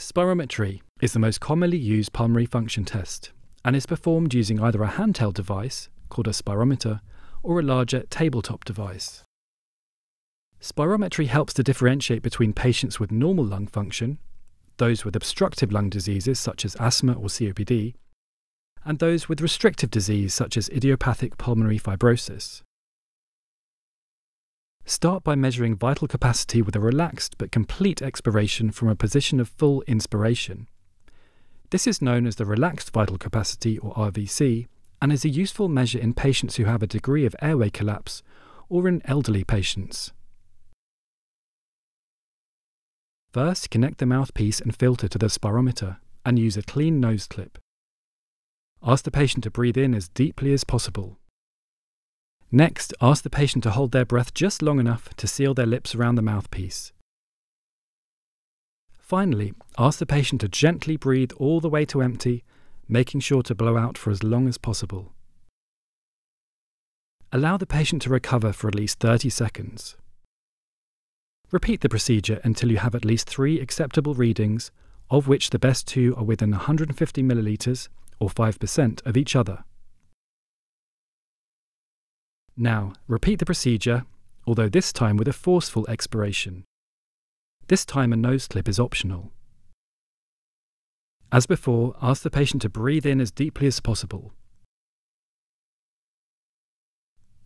Spirometry is the most commonly used pulmonary function test and is performed using either a handheld device, called a spirometer, or a larger tabletop device. Spirometry helps to differentiate between patients with normal lung function, those with obstructive lung diseases such as asthma or COPD, and those with restrictive disease such as idiopathic pulmonary fibrosis. Start by measuring vital capacity with a relaxed but complete expiration from a position of full inspiration. This is known as the relaxed vital capacity or RVC and is a useful measure in patients who have a degree of airway collapse or in elderly patients. First, connect the mouthpiece and filter to the spirometer and use a clean nose clip. Ask the patient to breathe in as deeply as possible. Next, ask the patient to hold their breath just long enough to seal their lips around the mouthpiece. Finally, ask the patient to gently breathe all the way to empty, making sure to blow out for as long as possible. Allow the patient to recover for at least 30 seconds. Repeat the procedure until you have at least three acceptable readings, of which the best two are within 150 millilitres or 5% of each other. Now, repeat the procedure, although this time with a forceful expiration. This time a nose clip is optional. As before, ask the patient to breathe in as deeply as possible.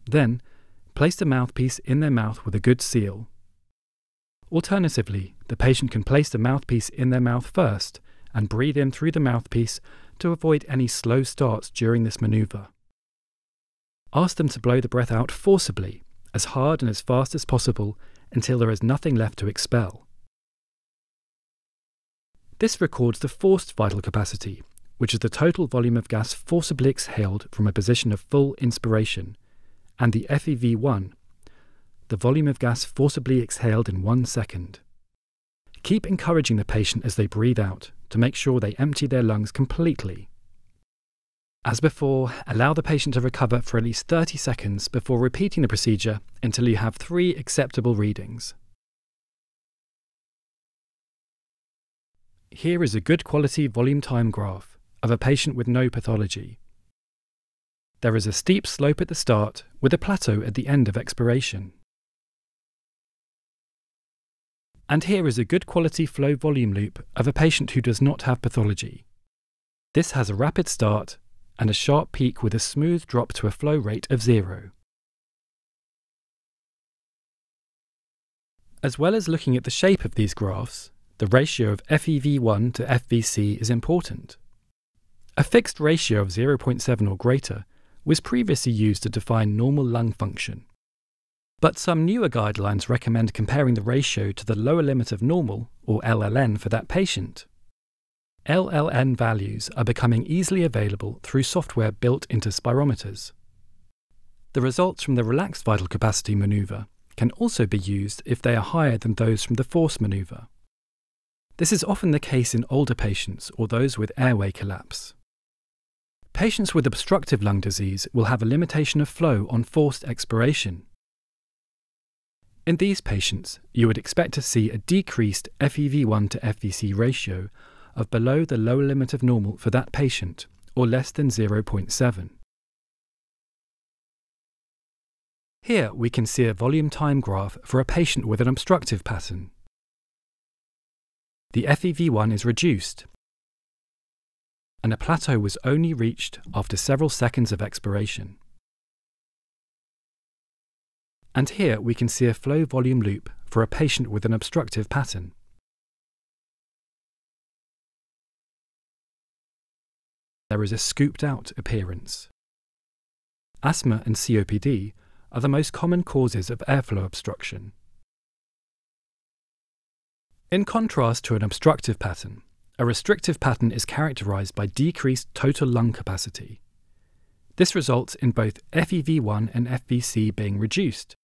Then, place the mouthpiece in their mouth with a good seal. Alternatively, the patient can place the mouthpiece in their mouth first and breathe in through the mouthpiece to avoid any slow starts during this maneuver. Ask them to blow the breath out forcibly, as hard and as fast as possible until there is nothing left to expel. This records the forced vital capacity, which is the total volume of gas forcibly exhaled from a position of full inspiration, and the FEV1, the volume of gas forcibly exhaled in one second. Keep encouraging the patient as they breathe out to make sure they empty their lungs completely as before, allow the patient to recover for at least 30 seconds before repeating the procedure until you have three acceptable readings. Here is a good quality volume time graph of a patient with no pathology. There is a steep slope at the start with a plateau at the end of expiration. And here is a good quality flow volume loop of a patient who does not have pathology. This has a rapid start and a sharp peak with a smooth drop to a flow rate of zero. As well as looking at the shape of these graphs, the ratio of FEV1 to FVC is important. A fixed ratio of 0.7 or greater was previously used to define normal lung function. But some newer guidelines recommend comparing the ratio to the lower limit of normal, or LLN, for that patient. LLN values are becoming easily available through software built into spirometers. The results from the relaxed vital capacity maneuver can also be used if they are higher than those from the force maneuver. This is often the case in older patients or those with airway collapse. Patients with obstructive lung disease will have a limitation of flow on forced expiration. In these patients, you would expect to see a decreased FEV1 to FVC ratio of below the lower limit of normal for that patient, or less than 0.7. Here we can see a volume time graph for a patient with an obstructive pattern. The FEV1 is reduced, and a plateau was only reached after several seconds of expiration. And here we can see a flow volume loop for a patient with an obstructive pattern. There is a scooped out appearance. Asthma and COPD are the most common causes of airflow obstruction. In contrast to an obstructive pattern, a restrictive pattern is characterized by decreased total lung capacity. This results in both FEV1 and FVC being reduced,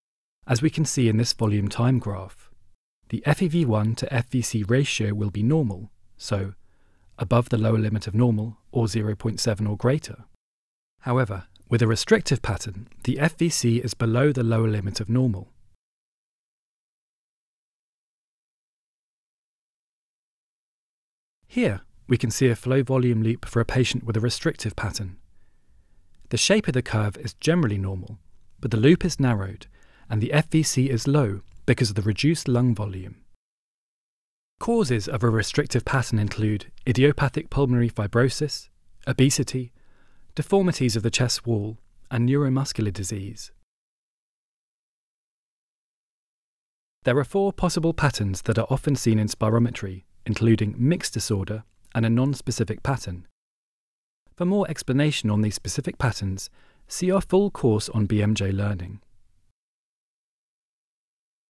as we can see in this volume time graph. The FEV1 to FVC ratio will be normal, so above the lower limit of normal or 0.7 or greater. However, with a restrictive pattern, the FVC is below the lower limit of normal. Here, we can see a flow volume loop for a patient with a restrictive pattern. The shape of the curve is generally normal, but the loop is narrowed and the FVC is low because of the reduced lung volume. Causes of a restrictive pattern include idiopathic pulmonary fibrosis, obesity, deformities of the chest wall, and neuromuscular disease. There are four possible patterns that are often seen in spirometry, including mixed disorder and a non-specific pattern. For more explanation on these specific patterns, see our full course on BMJ learning.